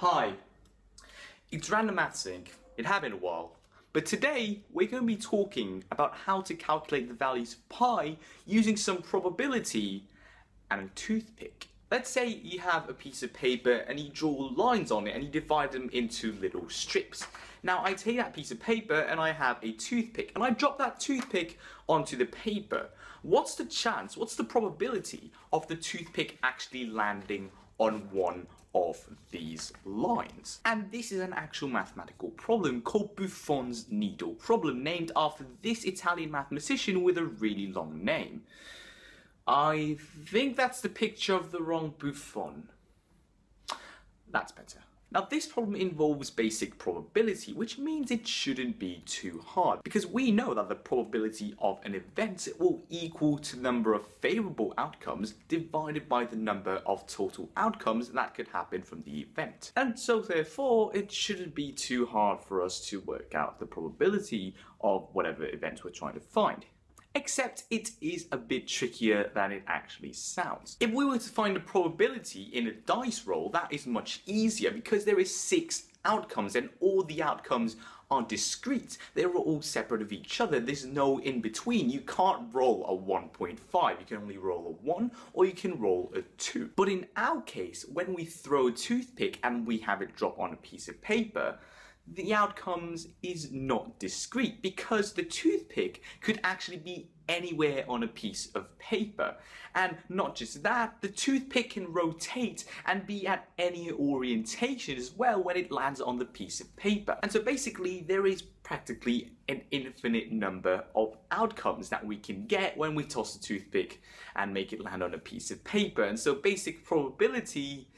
Hi, it's Random Maths. It has been a while, but today we're going to be talking about how to calculate the values of pi using some probability and a toothpick. Let's say you have a piece of paper and you draw lines on it and you divide them into little strips. Now I take that piece of paper and I have a toothpick and I drop that toothpick onto the paper. What's the chance, what's the probability of the toothpick actually landing on one of these lines. And this is an actual mathematical problem called Buffon's needle problem, named after this Italian mathematician with a really long name. I think that's the picture of the wrong Buffon. That's better. Now this problem involves basic probability, which means it shouldn't be too hard, because we know that the probability of an event will equal to the number of favourable outcomes divided by the number of total outcomes that could happen from the event. And so therefore, it shouldn't be too hard for us to work out the probability of whatever event we're trying to find except it is a bit trickier than it actually sounds. If we were to find a probability in a dice roll, that is much easier because there is six outcomes and all the outcomes are discrete. They're all separate of each other. There's no in between. You can't roll a 1.5. You can only roll a 1 or you can roll a 2. But in our case, when we throw a toothpick and we have it drop on a piece of paper, the outcomes is not discrete because the toothpick could actually be anywhere on a piece of paper. And not just that, the toothpick can rotate and be at any orientation as well when it lands on the piece of paper. And so basically there is practically an infinite number of outcomes that we can get when we toss a toothpick and make it land on a piece of paper. And so basic probability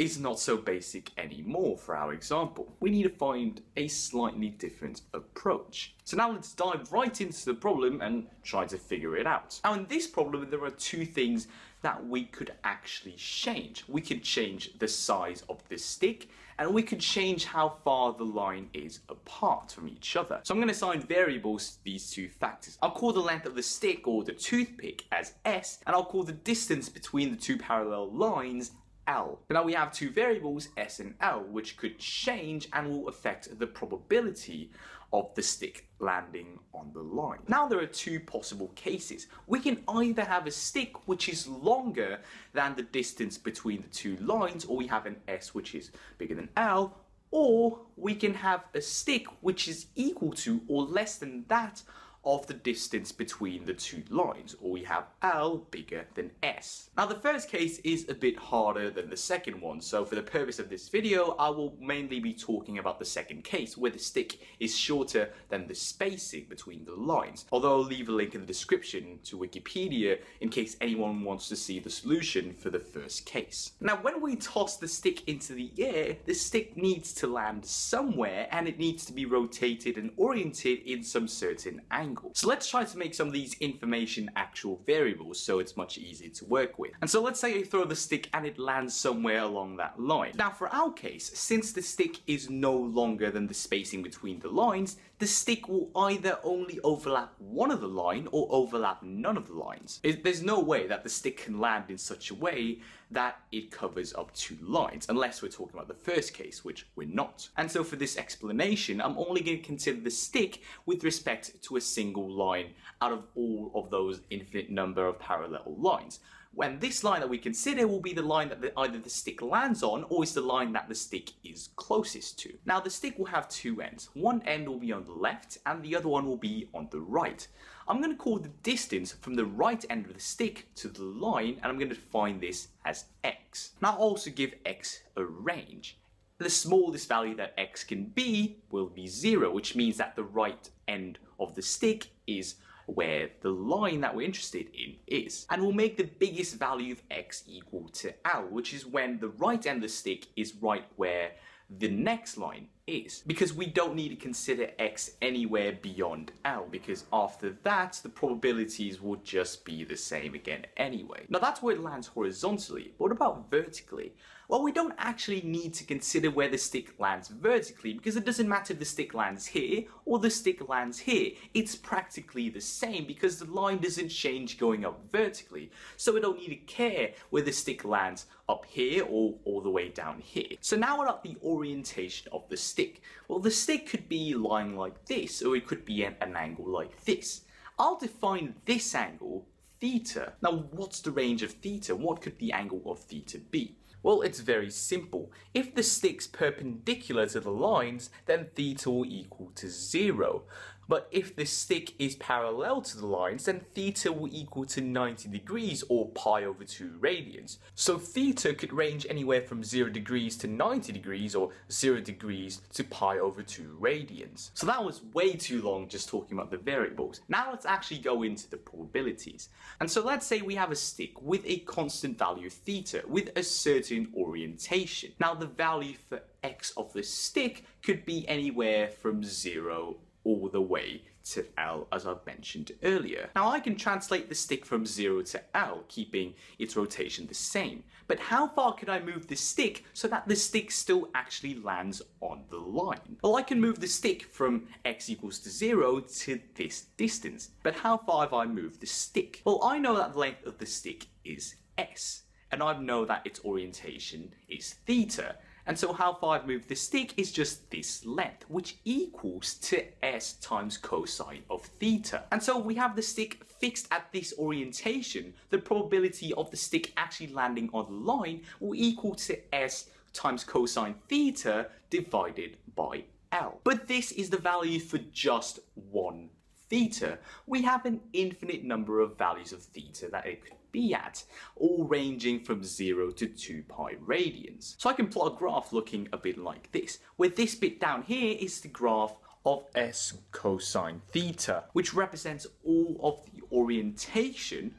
is not so basic anymore for our example. We need to find a slightly different approach. So now let's dive right into the problem and try to figure it out. Now in this problem there are two things that we could actually change. We could change the size of the stick and we could change how far the line is apart from each other. So I'm going to assign variables to these two factors. I'll call the length of the stick or the toothpick as s and I'll call the distance between the two parallel lines L. Now we have two variables, S and L, which could change and will affect the probability of the stick landing on the line. Now there are two possible cases. We can either have a stick which is longer than the distance between the two lines, or we have an S which is bigger than L, or we can have a stick which is equal to or less than that of the distance between the two lines, or we have L bigger than S. Now the first case is a bit harder than the second one, so for the purpose of this video, I will mainly be talking about the second case, where the stick is shorter than the spacing between the lines, although I'll leave a link in the description to Wikipedia in case anyone wants to see the solution for the first case. Now when we toss the stick into the air, the stick needs to land somewhere and it needs to be rotated and oriented in some certain angle angle. So let's try to make some of these information actual variables so it's much easier to work with. And so let's say I throw the stick and it lands somewhere along that line. Now for our case, since the stick is no longer than the spacing between the lines, the stick will either only overlap one of the line or overlap none of the lines. There's no way that the stick can land in such a way that it covers up two lines, unless we're talking about the first case, which we're not. And so for this explanation, I'm only going to consider the stick with respect to a single line out of all of those infinite number of parallel lines when this line that we consider will be the line that the, either the stick lands on or is the line that the stick is closest to. Now the stick will have two ends. One end will be on the left and the other one will be on the right. I'm going to call the distance from the right end of the stick to the line and I'm going to define this as x. Now I'll also give x a range. The smallest value that x can be will be 0, which means that the right end of the stick is where the line that we're interested in is. And we'll make the biggest value of x equal to L, which is when the right end of the stick is right where the next line is. Because we don't need to consider x anywhere beyond L, because after that, the probabilities will just be the same again anyway. Now that's where it lands horizontally, but what about vertically? Well, we don't actually need to consider where the stick lands vertically because it doesn't matter if the stick lands here or the stick lands here. It's practically the same because the line doesn't change going up vertically. So we don't need to care where the stick lands up here or all the way down here. So now we're about the orientation of the stick? Well, the stick could be lying like this or it could be at an angle like this. I'll define this angle theta. Now, what's the range of theta? What could the angle of theta be? Well, it's very simple. If the stick's perpendicular to the lines, then theta will equal to zero. But if the stick is parallel to the lines, then theta will equal to 90 degrees or pi over 2 radians. So theta could range anywhere from 0 degrees to 90 degrees or 0 degrees to pi over 2 radians. So that was way too long just talking about the variables. Now let's actually go into the probabilities. And so let's say we have a stick with a constant value theta with a certain orientation. Now the value for x of the stick could be anywhere from 0 all the way to L as I've mentioned earlier. Now I can translate the stick from 0 to L, keeping its rotation the same. But how far can I move the stick so that the stick still actually lands on the line? Well, I can move the stick from x equals to 0 to this distance. But how far have I moved the stick? Well, I know that the length of the stick is s, and I know that its orientation is theta. And so how far I've moved the stick is just this length, which equals to s times cosine of theta. And so we have the stick fixed at this orientation. The probability of the stick actually landing on the line will equal to s times cosine theta divided by L. But this is the value for just one theta. We have an infinite number of values of theta that it could be at, all ranging from 0 to 2 pi radians. So I can plot a graph looking a bit like this, where this bit down here is the graph of s cosine theta, which represents all of the orientation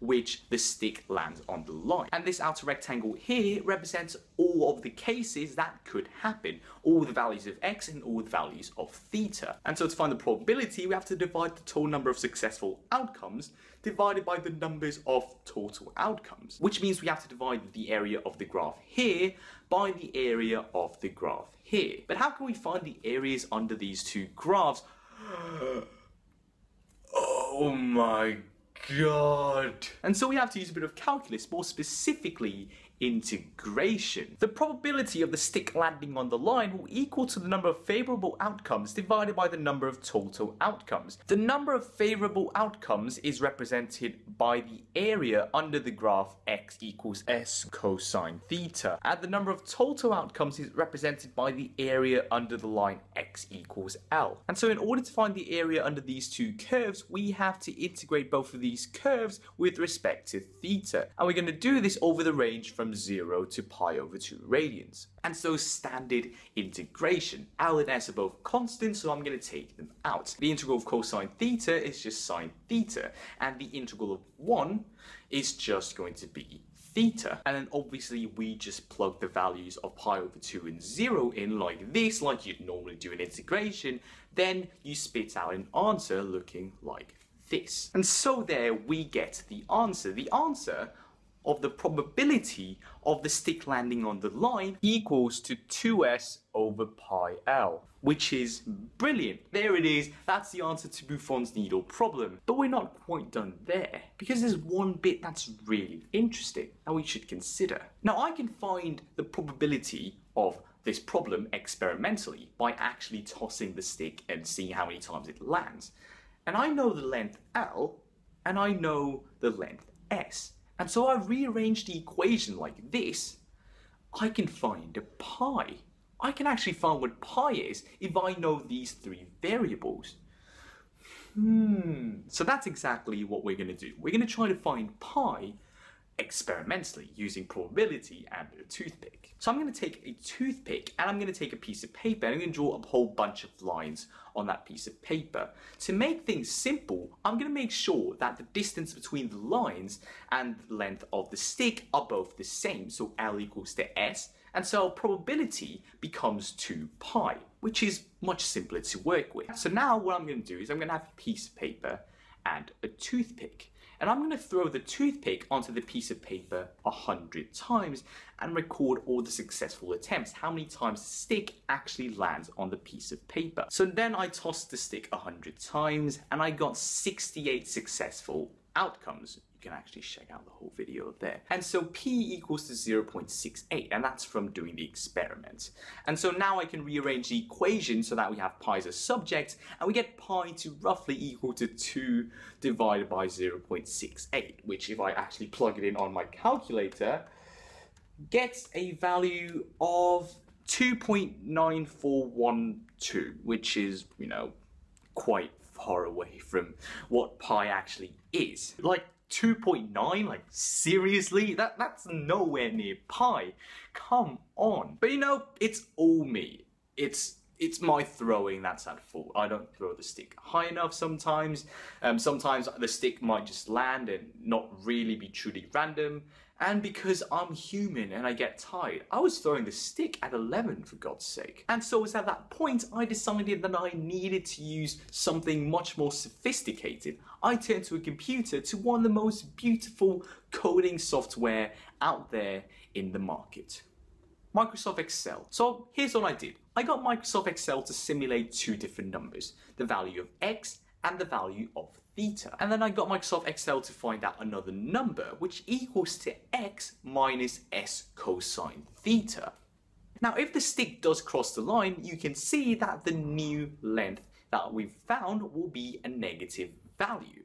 which the stick lands on the line. And this outer rectangle here represents all of the cases that could happen, all the values of x and all the values of theta. And so to find the probability, we have to divide the total number of successful outcomes divided by the numbers of total outcomes, which means we have to divide the area of the graph here by the area of the graph here. But how can we find the areas under these two graphs? oh my god. And so we have to use a bit of calculus, more specifically integration. The probability of the stick landing on the line will equal to the number of favorable outcomes divided by the number of total outcomes. The number of favorable outcomes is represented by the area under the graph x equals s cosine theta, and the number of total outcomes is represented by the area under the line x equals l. And so in order to find the area under these two curves, we have to integrate both of these curves with respect to theta. And we're going to do this over the range from from 0 to pi over 2 radians. And so standard integration. L and S are both constant, so I'm going to take them out. The integral of cosine theta is just sine theta, and the integral of 1 is just going to be theta. And then obviously we just plug the values of pi over 2 and 0 in like this, like you'd normally do an integration. Then you spit out an answer looking like this. And so there we get the answer. The answer of the probability of the stick landing on the line equals to 2s over pi l, which is brilliant. There it is, that's the answer to Buffon's needle problem. But we're not quite done there, because there's one bit that's really interesting that we should consider. Now I can find the probability of this problem experimentally by actually tossing the stick and seeing how many times it lands. And I know the length L, and I know the length S. And so I rearrange the equation like this. I can find a pi. I can actually find what pi is if I know these three variables. Hmm, so that's exactly what we're going to do. We're going to try to find pi experimentally using probability and a toothpick. So I'm going to take a toothpick and I'm going to take a piece of paper and I'm going to draw a whole bunch of lines on that piece of paper. To make things simple, I'm going to make sure that the distance between the lines and the length of the stick are both the same. So L equals to S and so probability becomes 2 pi, which is much simpler to work with. So now what I'm going to do is I'm going to have a piece of paper and a toothpick and I'm going to throw the toothpick onto the piece of paper a hundred times and record all the successful attempts, how many times the stick actually lands on the piece of paper. So then I tossed the stick a hundred times and I got 68 successful outcomes can actually check out the whole video there. And so p equals to 0.68, and that's from doing the experiment. And so now I can rearrange the equation so that we have pi as a subject, and we get pi to roughly equal to 2 divided by 0.68, which if I actually plug it in on my calculator, gets a value of 2.9412, which is, you know, quite far away from what pi actually is. Like 2.9 like seriously that that's nowhere near pi come on but you know it's all me it's it's my throwing that's at fault. I don't throw the stick high enough sometimes. Um, sometimes the stick might just land and not really be truly random. And because I'm human and I get tired, I was throwing the stick at 11 for God's sake. And so it was at that point I decided that I needed to use something much more sophisticated. I turned to a computer to one of the most beautiful coding software out there in the market. Microsoft Excel. So here's what I did. I got Microsoft Excel to simulate two different numbers, the value of x and the value of theta. And then I got Microsoft Excel to find out another number, which equals to x minus s cosine theta. Now, if the stick does cross the line, you can see that the new length that we've found will be a negative value.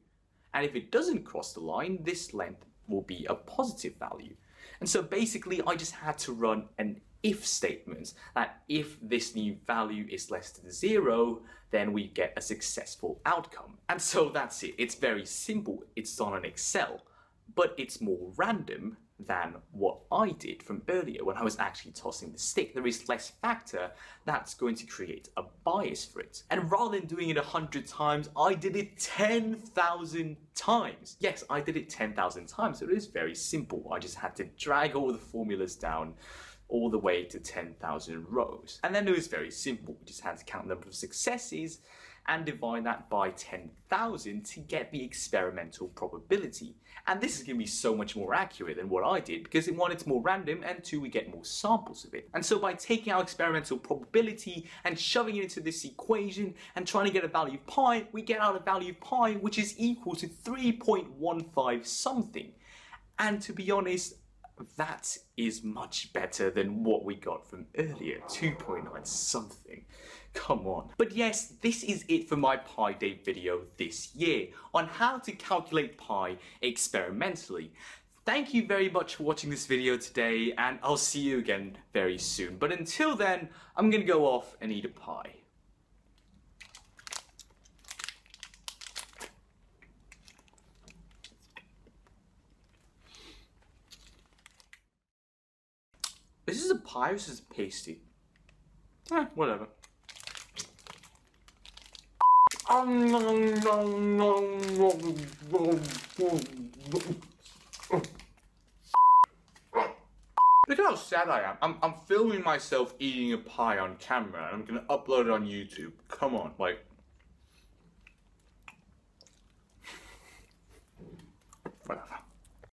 And if it doesn't cross the line, this length will be a positive value. And so basically, I just had to run an if statement that if this new value is less than zero, then we get a successful outcome. And so that's it. It's very simple. It's done on Excel, but it's more random than what I did from earlier when I was actually tossing the stick. There is less factor that's going to create a bias for it. And rather than doing it a hundred times, I did it 10,000 times. Yes, I did it 10,000 times, so it is very simple. I just had to drag all the formulas down all the way to 10,000 rows. And then it was very simple. We just had to count the number of successes and divide that by 10,000 to get the experimental probability. And this is going to be so much more accurate than what I did because in one, it's more random and two, we get more samples of it. And so by taking our experimental probability and shoving it into this equation and trying to get a value of pi, we get out a value of pi which is equal to 3.15 something. And to be honest, that is much better than what we got from earlier, 2.9 something. Come on. But yes, this is it for my Pi Day video this year on how to calculate pi experimentally. Thank you very much for watching this video today and I'll see you again very soon. But until then, I'm gonna go off and eat a pie. This is a pie, this is a pasty. Eh, whatever. Look how sad I am. I'm, I'm filming myself eating a pie on camera and I'm gonna upload it on YouTube. Come on, like. Whatever.